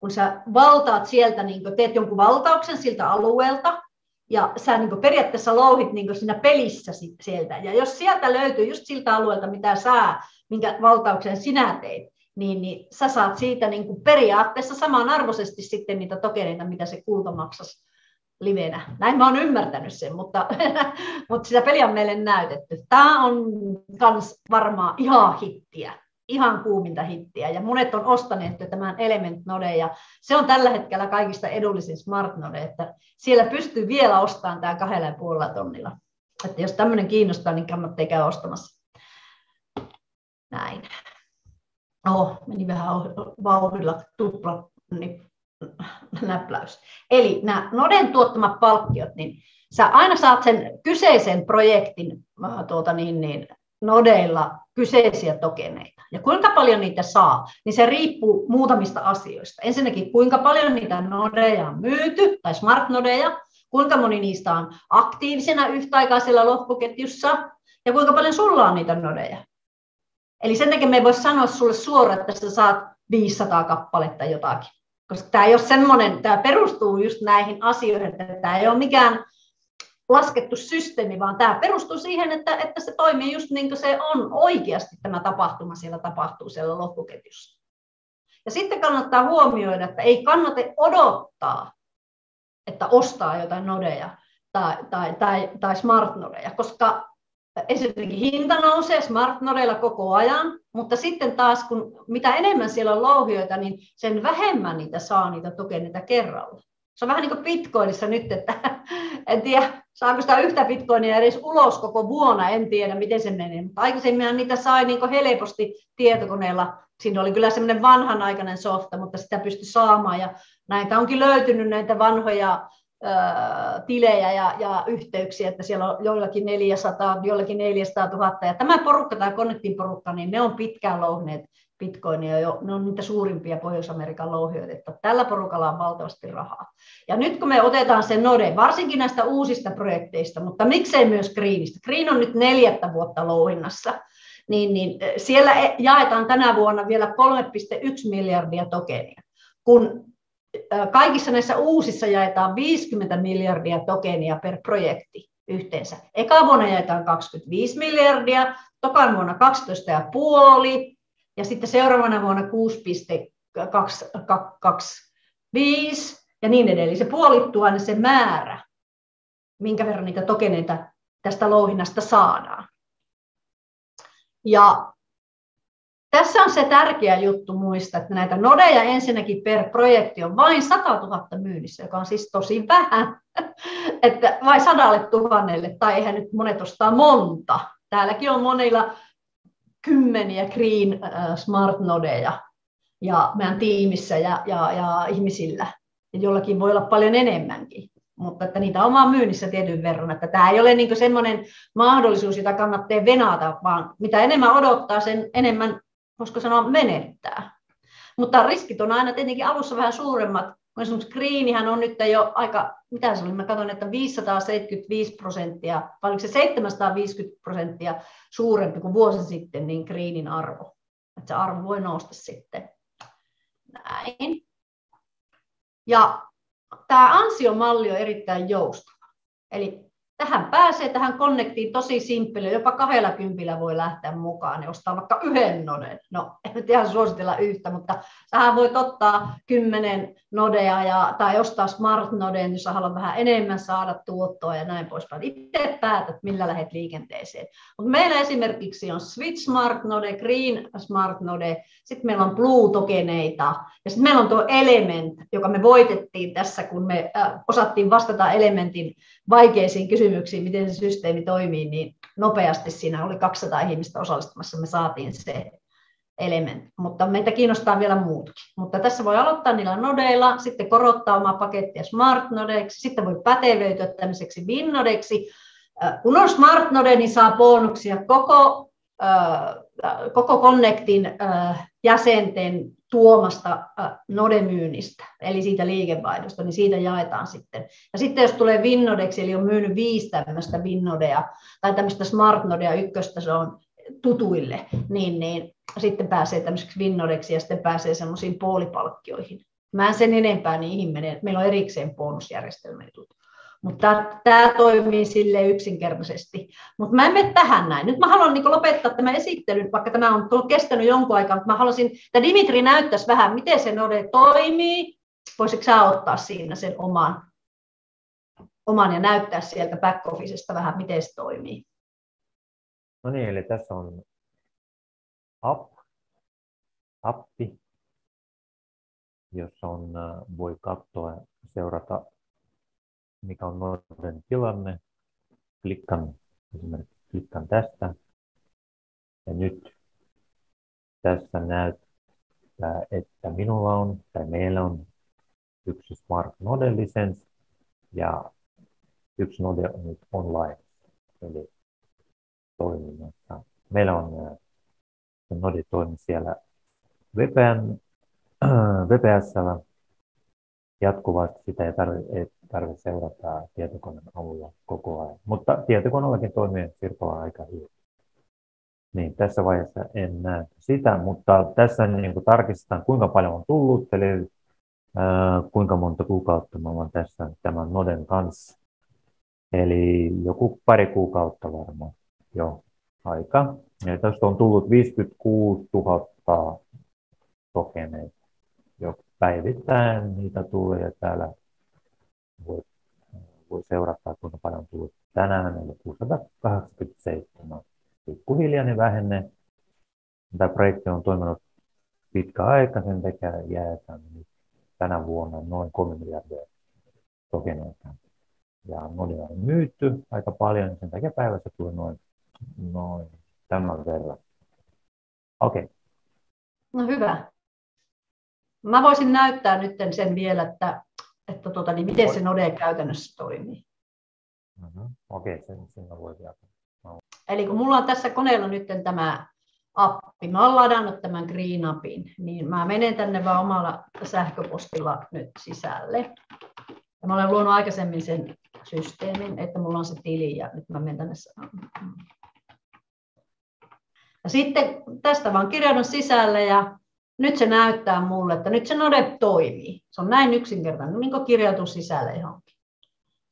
kun sä valtaat sieltä, niin teet jonkun valtauksen siltä alueelta, ja sä niin periaatteessa louhit niin siinä pelissä sieltä. Ja jos sieltä löytyy just siltä alueelta, mitä sä, minkä valtauksen sinä teit, niin, niin sä saat siitä niin kuin periaatteessa samanarvoisesti sitten niitä tokeneita, mitä se kulta maksasi livenä. Näin mä oon ymmärtänyt sen, mutta, mutta sitä peliä on meille näytetty. Tämä on kans varmaan ihan hittiä, ihan kuuminta hittiä. Ja monet on ostaneet tämän Element Node, ja se on tällä hetkellä kaikista edullisin Smart Node, että siellä pystyy vielä ostamaan tämä kahdella puolella tonnilla. Että jos tämmöinen kiinnostaa, niin kannattaa käydä ostamassa. Näin. Oh, meni vähän vauhdilla tupla niin näpläys. Eli nämä Noden tuottamat palkkiot, niin sä aina saat sen kyseisen projektin äh, tuota niin, niin, Nodeilla kyseisiä tokeneita. Ja kuinka paljon niitä saa, niin se riippuu muutamista asioista. Ensinnäkin, kuinka paljon niitä nodeja on myyty, tai smart-nodeja, kuinka moni niistä on aktiivisena yhtä aikaa siellä lohkoketjussa, ja kuinka paljon sulla on niitä nodeja. Eli sen takia me ei voi sanoa sulle suoraan, että sä saat 500 kappaletta jotakin. Koska tämä ei ole semmoinen, tämä perustuu just näihin asioihin, että tämä ei ole mikään laskettu systeemi, vaan tämä perustuu siihen, että, että se toimii just niin kuin se on oikeasti tämä tapahtuma siellä tapahtuu siellä loppuketjussa. Ja sitten kannattaa huomioida, että ei kannata odottaa, että ostaa jotain nodeja tai, tai, tai, tai smart nodeja, koska ensinnäkin hinta nousee smart nodeilla koko ajan, mutta sitten taas kun mitä enemmän siellä on louhioita, niin sen vähemmän niitä saa niitä tokeneita kerralla. Se on vähän niin kuin bitcoinissa nyt, että en tiedä, saako sitä yhtä bitcoinia edes ulos koko vuonna, en tiedä miten se menee, mutta aikaisemmin niitä sai niin kuin helposti tietokoneella. Siinä oli kyllä semmoinen vanhanaikainen softa, mutta sitä pystyi saamaan ja näitä onkin löytynyt näitä vanhoja tilejä ja, ja yhteyksiä, että siellä on joillakin 400, joillakin 400 000. Ja tämä porukka, tämä Connectin porukka, niin ne on pitkään louhneet bitcoinia jo, ne on niitä suurimpia Pohjois-Amerikan louhijoita, että tällä porukalla on valtavasti rahaa. Ja nyt kun me otetaan se node, varsinkin näistä uusista projekteista, mutta miksei myös Greenistä, Green on nyt neljättä vuotta louhinnassa, niin, niin siellä e, jaetaan tänä vuonna vielä 3,1 miljardia tokenia, kun kaikissa näissä uusissa jaetaan 50 miljardia tokenia per projekti yhteensä. Eka vuonna jaetaan 25 miljardia, tokan vuonna 12,5 ja sitten seuraavana vuonna 6,25 ja niin edelleen. Se puolittuu aina se määrä, minkä verran niitä tokeneita tästä louhinnasta saadaan. Ja tässä on se tärkeä juttu muistaa, että näitä nodeja ensinnäkin per projekti on vain 100 000 myynnissä, joka on siis tosi vähän, että vai sadalle tuhannelle, tai eihän nyt monet ostaa monta. Täälläkin on monilla kymmeniä green äh, smart nodeja ja meidän tiimissä ja, ja, ja ihmisillä. Ja jollakin voi olla paljon enemmänkin, mutta että niitä on vaan myynnissä tietyn verran. Että tämä ei ole niin semmoinen mahdollisuus, jota kannattaa venata, vaan mitä enemmän odottaa, sen enemmän voisiko sanoa, menettää. Mutta riskit on aina tietenkin alussa vähän suuremmat. Esimerkiksi Greenihän on nyt jo aika, mitä se oli, mä katsoin, että 575 prosenttia, vai oliko se 750 prosenttia suurempi kuin vuosi sitten, niin Greenin arvo. Että se arvo voi nousta sitten. Näin. Ja tämä ansiomalli on erittäin joustava. Eli tähän pääsee, tähän connectiin tosi simppeli, jopa kahdella kympillä voi lähteä mukaan ja ostaa vaikka yhden noden. No, en nyt ihan suositella yhtä, mutta tähän voi ottaa kymmenen nodea ja, tai ostaa smart noden, jos haluat vähän enemmän saada tuottoa ja näin poispäin. Itse päätät, millä lähdet liikenteeseen. Mutta meillä esimerkiksi on Switch Smart Node, Green Smart Node, sitten meillä on Blue-tokeneita ja sitten meillä on tuo Element, joka me voitettiin tässä, kun me äh, osattiin vastata Elementin vaikeisiin kysymyksiin, miten se systeemi toimii, niin nopeasti siinä oli 200 ihmistä osallistumassa, me saatiin se element, mutta meitä kiinnostaa vielä muutkin. Mutta tässä voi aloittaa niillä nodeilla, sitten korottaa omaa pakettia smart nodeiksi, sitten voi pätevöityä tämmöiseksi win-nodeksi. Äh, kun on smart node, niin saa bonuksia koko, koko Connectin jäsenten tuomasta nodemyynnistä, eli siitä liikevaihdosta, niin siitä jaetaan sitten. Ja sitten jos tulee Winnodeksi, eli on myynyt viisi tämmöistä Winnodea tai tämmöistä Smart Nodea ykköstä, se on tutuille, niin, niin sitten pääsee tämmöiseksi Winnodeksi ja sitten pääsee semmoisiin puolipalkkioihin. Mä en sen enempää niihin mene, meillä on erikseen bonusjärjestelmä mutta tämä toimii sille yksinkertaisesti. Mutta mä en mene tähän näin. Nyt mä haluan niin lopettaa tämän esittelyn, vaikka tämä on kestänyt jonkun aikaa, mutta mä haluaisin, että Dimitri näyttäisi vähän, miten se node toimii. Voisitko sä ottaa siinä sen oman oman ja näyttää sieltä back officesta vähän, miten se toimii. No niin, eli tässä on app, appi, jossa on, äh, voi katsoa seurata, mikä on Norden tilanne. Klikkan esimerkiksi klikkan tästä. Ja nyt tässä näyttää, että minulla on tai meillä on yksi Smart Node License ja yksi Node on nyt online, eli toiminnassa. Meillä on äh, Node toimi siellä VPN, VPSllä jatkuvasti sitä ei tarvitse, tarvitse seurata tietokoneen avulla koko ajan. Mutta tietokoneellakin toimii sirpala aika hyvin. Niin, tässä vaiheessa en näe sitä, mutta tässä niin kuin tarkistetaan, kuinka paljon on tullut, eli ää, kuinka monta kuukautta mä olen tässä tämän Noden kanssa. Eli joku pari kuukautta varmaan jo aika. Ja tästä on tullut 56 000 tokeneita jo päivittäin niitä tulee täällä voi, voi seurata, kuinka paljon on tullut tänään, eli 687. Pikkuhiljainen vähenne. Tämä projekti on toiminut pitkä aika, sen takia jäätään nyt tänä vuonna noin 3 miljardia tokeneita. Ja monia on myytty aika paljon, sen takia päivässä tulee noin, noin tämän verran. Okei. Okay. No hyvä. Mä voisin näyttää nyt sen vielä, että, että tuota, niin miten se Node käytännössä toimii. Mm-hmm. Okei, okay, sen, sen voi vielä. No. Eli kun mulla on tässä koneella nyt tämä appi, mä olen ladannut tämän Green Appin, niin mä menen tänne vaan omalla sähköpostilla nyt sisälle. Ja mä olen luonut aikaisemmin sen systeemin, että mulla on se tili ja nyt mä menen tänne. Ja sitten tästä vaan kirjaudun sisälle ja nyt se näyttää mulle, että nyt se node toimii. Se on näin yksinkertainen, niin kuin kirjautuu sisälle johonkin.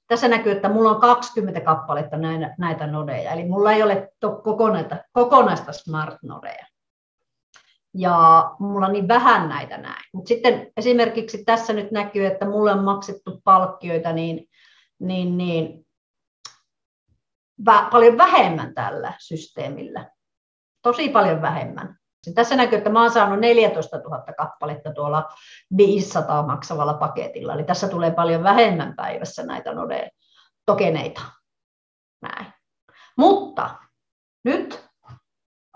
Tässä näkyy, että mulla on 20 kappaletta näitä, nodeja, eli mulla ei ole kokonaista, kokonaista smart-nodeja. Ja mulla on niin vähän näitä näin. Mutta sitten esimerkiksi tässä nyt näkyy, että mulle on maksettu palkkioita niin, niin, niin paljon vähemmän tällä systeemillä. Tosi paljon vähemmän. Tässä näkyy, että mä oon saanut 14 000 kappaletta tuolla 500 maksavalla paketilla. Eli tässä tulee paljon vähemmän päivässä näitä Node-tokeneita. Näin. Mutta nyt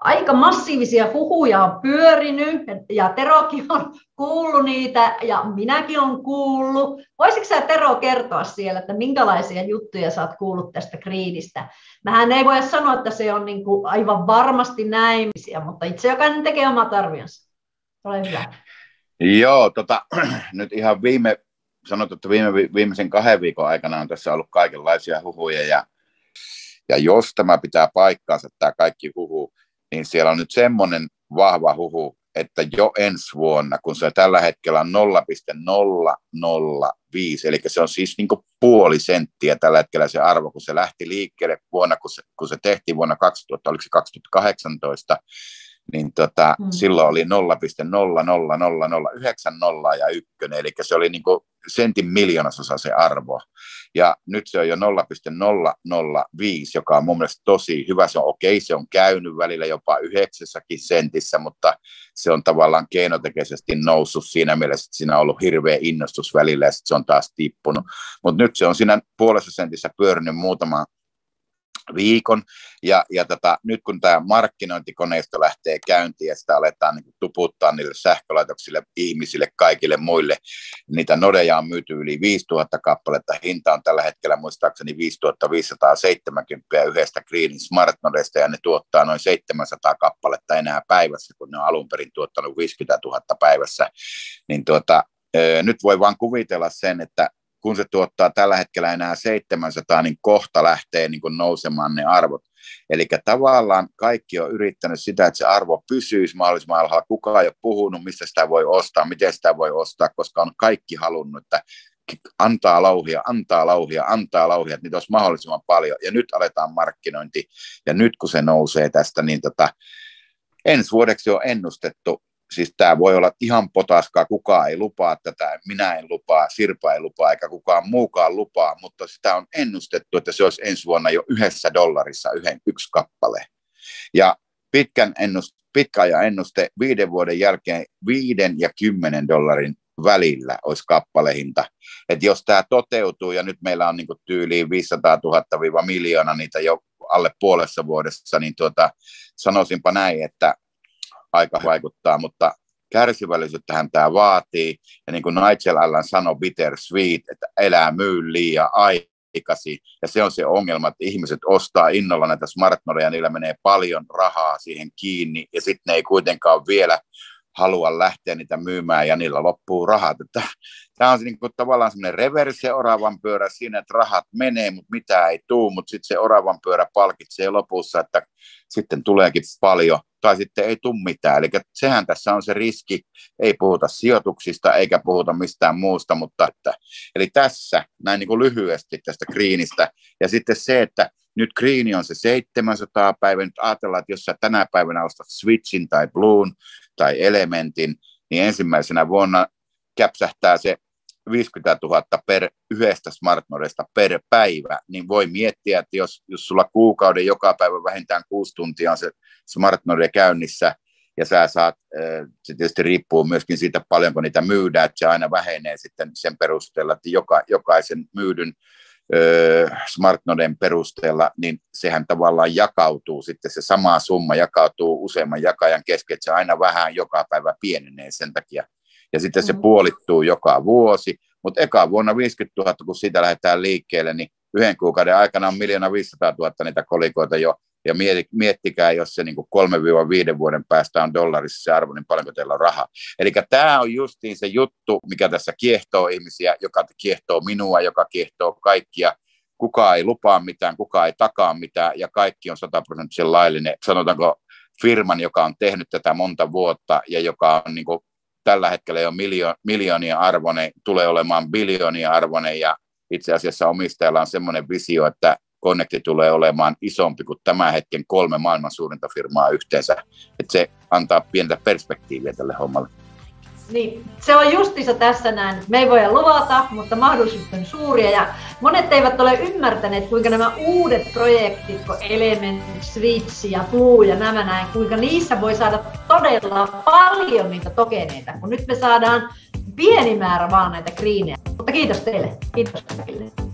aika massiivisia huhuja on pyörinyt ja Terokin on kuullut niitä ja minäkin olen kuullut. Voisitko sä Tero kertoa siellä, että minkälaisia juttuja oot kuullut tästä kriidistä? Mähän ei voi sanoa, että se on niin kuin aivan varmasti näin, mutta itse jokainen tekee omat arvionsa. Ole hyvä. Joo, tota, nyt ihan viime, sanottu, että viime, viimeisen kahden viikon aikana on tässä ollut kaikenlaisia huhuja ja, ja jos tämä pitää paikkaansa, tämä kaikki huhu, niin siellä on nyt semmoinen vahva huhu, että jo ensi vuonna, kun se tällä hetkellä on 0,005, eli se on siis niin puoli senttiä tällä hetkellä se arvo, kun se lähti liikkeelle vuonna, kun se, kun se tehtiin vuonna 2000, oliko se 2018, niin tota, mm. silloin oli 0,00090 ja 1, eli se oli niin kuin sentin miljoonasosa se arvo. Ja nyt se on jo 0,005, joka on mun mielestä tosi hyvä. Se on okei, okay, se on käynyt välillä jopa yhdeksässäkin sentissä, mutta se on tavallaan keinotekoisesti noussut siinä mielessä, että siinä on ollut hirveä innostus välillä ja se on taas tippunut. Mutta nyt se on siinä puolessa sentissä pyörinyt muutama viikon. Ja, ja tota, nyt kun tämä markkinointikoneisto lähtee käyntiin ja sitä aletaan niin tuputtaa niille sähkölaitoksille, ihmisille, kaikille muille, niitä nodeja on myyty yli 5000 kappaletta. Hinta on tällä hetkellä muistaakseni 5570 yhdestä Greenin Smart Nodesta ja ne tuottaa noin 700 kappaletta enää päivässä, kun ne on alun perin tuottanut 50 000 päivässä. Niin tuota, nyt voi vain kuvitella sen, että kun se tuottaa tällä hetkellä enää 700, niin kohta lähtee niin kuin nousemaan ne arvot. Eli tavallaan kaikki on yrittänyt sitä, että se arvo pysyisi mahdollisimman alhaalla. Kukaan ei ole puhunut, mistä sitä voi ostaa, miten sitä voi ostaa, koska on kaikki halunnut, että antaa lauhia, antaa lauhia, antaa lauhia, että niitä olisi mahdollisimman paljon. Ja nyt aletaan markkinointi, ja nyt kun se nousee tästä, niin tota, ensi vuodeksi on ennustettu siis tämä voi olla ihan potaskaa, kukaan ei lupaa tätä, minä en lupaa, Sirpa ei lupaa, eikä kukaan muukaan lupaa, mutta sitä on ennustettu, että se olisi ensi vuonna jo yhdessä dollarissa yhden, yksi kappale. Ja pitkän ennust, pitkä ajan ennuste viiden vuoden jälkeen viiden ja kymmenen dollarin välillä olisi kappalehinta. että jos tämä toteutuu, ja nyt meillä on niin tyyliin 500 000 viiva miljoona niitä jo alle puolessa vuodessa, niin tuota, sanoisinpa näin, että aika vaikuttaa, mutta kärsivällisyyttähän tämä vaatii, ja niin kuin Nigel Allen sanoi, bitter sweet, että elää myy liian aikasi, ja se on se ongelma, että ihmiset ostaa innolla näitä smartnodeja, niillä menee paljon rahaa siihen kiinni, ja sitten ne ei kuitenkaan vielä halua lähteä niitä myymään ja niillä loppuu rahat. Tämä on niin kuin tavallaan semmoinen reverse oravan pyörä siinä, että rahat menee, mutta mitä ei tule, mutta sitten se oravan pyörä palkitsee lopussa, että sitten tuleekin paljon tai sitten ei tule mitään. Eli sehän tässä on se riski, ei puhuta sijoituksista eikä puhuta mistään muusta, mutta että, eli tässä näin niin kuin lyhyesti tästä Greenistä. Ja sitten se, että nyt Green on se 700 päivä, nyt ajatellaan, että jos sä tänä päivänä ostat Switchin tai Bluun tai Elementin, niin ensimmäisenä vuonna käpsähtää se 50 000 per yhdestä smartnodesta per päivä, niin voi miettiä, että jos, jos sulla kuukauden joka päivä vähintään kuusi tuntia on se smartnode käynnissä, ja sä saat, se tietysti riippuu myöskin siitä paljonko niitä myydään, että se aina vähenee sitten sen perusteella, että joka, jokaisen myydyn smartnoden perusteella, niin sehän tavallaan jakautuu sitten, se sama summa jakautuu useamman jakajan kesken, että se aina vähän joka päivä pienenee sen takia. Ja sitten se mm. puolittuu joka vuosi, mutta eka vuonna 50 000, kun siitä lähdetään liikkeelle, niin yhden kuukauden aikana on miljoona 500 000 niitä kolikoita jo, ja miettikää, jos se niin 3-5 vuoden päästä on dollarissa se arvo, niin paljonko teillä on rahaa. Eli tämä on justiin se juttu, mikä tässä kiehtoo ihmisiä, joka kiehtoo minua, joka kiehtoo kaikkia. Kuka ei lupaa mitään, kuka ei takaa mitään, ja kaikki on sataprosenttisen laillinen. Sanotaanko firman, joka on tehnyt tätä monta vuotta ja joka on niin kuin tällä hetkellä jo miljo, miljoonia arvoinen, tulee olemaan biljoonia arvoinen ja itse asiassa omistajalla on semmoinen visio, että Connecti tulee olemaan isompi kuin tämän hetken kolme maailman suurinta firmaa yhteensä. Että se antaa pientä perspektiiviä tälle hommalle. Niin, se on justiinsa tässä näin. Me ei voida luvata, mutta mahdollisuudet on suuria. Ja monet eivät ole ymmärtäneet, kuinka nämä uudet projektit, kun Element, Switch ja Blue ja nämä näin, kuinka niissä voi saada todella paljon niitä tokeneita, kun nyt me saadaan pieni määrä vaan näitä greenejä. Mutta kiitos teille. Kiitos kaikille.